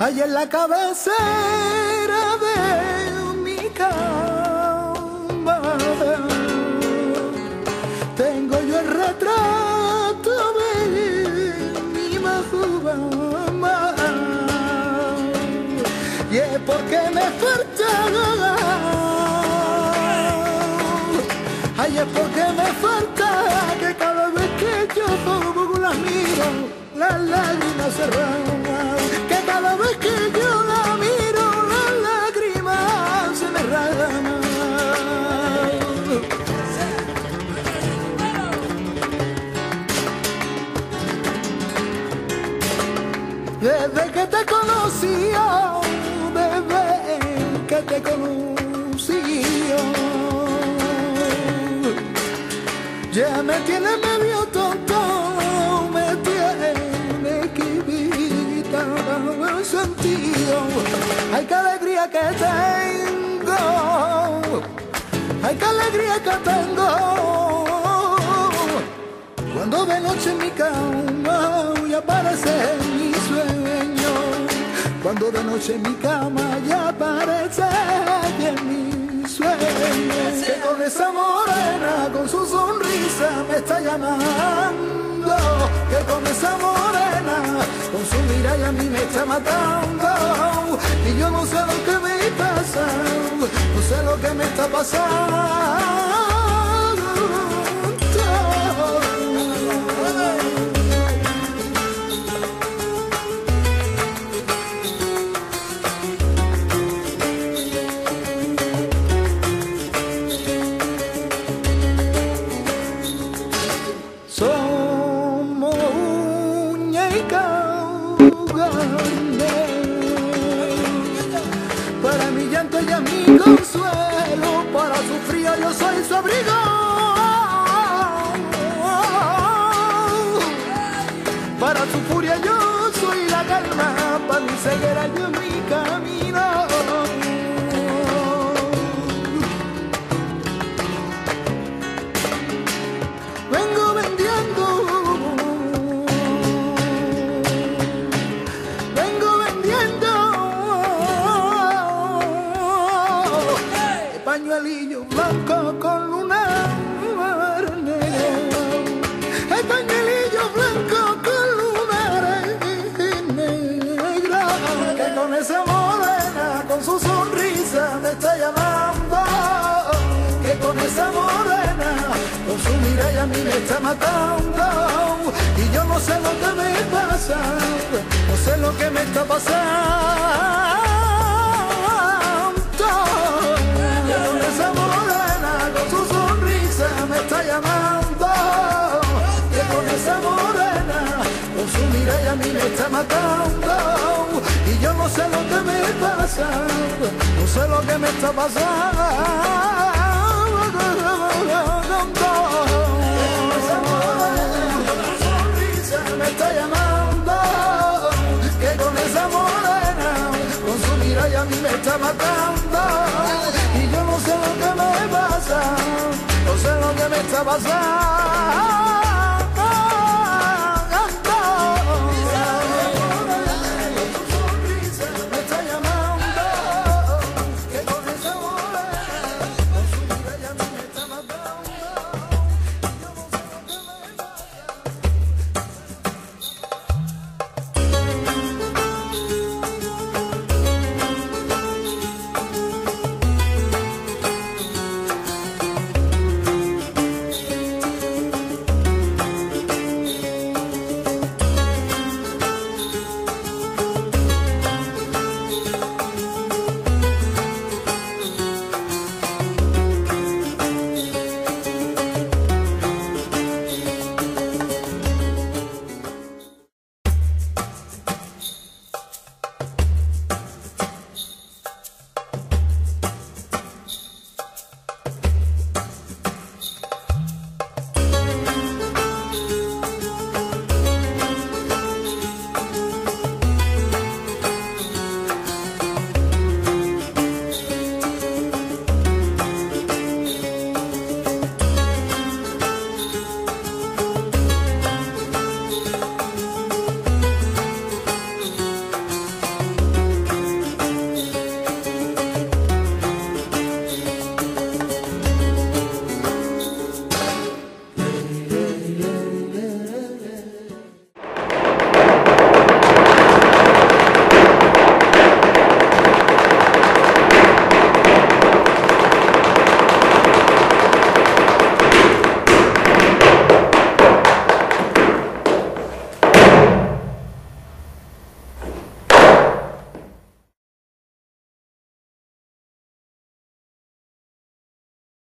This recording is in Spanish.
Ahí en la cabecera de mi cama tengo yo el retrato de mi mamá y es porque me falta ay es porque me falta que cada vez que yo la miro las lágrimas se cada vez que yo la miro las lágrimas se me raman Desde que te conocí, oh, bebé, que te conocí, ya me tiene sentido. Ay, qué alegría que tengo, ay, qué alegría que tengo. Cuando de noche en mi cama y aparece mi sueño. Cuando de noche en mi cama ya aparece en mi sueño. Que con esa morena, con su sonrisa me está llamando. Que con esa morena, con su mirada a mí me está matando. Y yo no sé lo que me pasa, no sé lo que me está pasando. Para mi llanto y a mi consuelo Para su frío yo soy su abrigo. Para su furia yo soy la calma Para mi ceguera yo con su mirada a mí me está matando, y yo no sé lo que me pasa, no sé lo que me está pasando. Con esa morena, con su sonrisa me está llamando, que con esa morena, con su mirada a mí me está matando, y yo no sé lo que me pasa, no sé lo que me está pasando. Mí me está matando, y yo no sé lo que me pasa, no sé lo que me está pasando.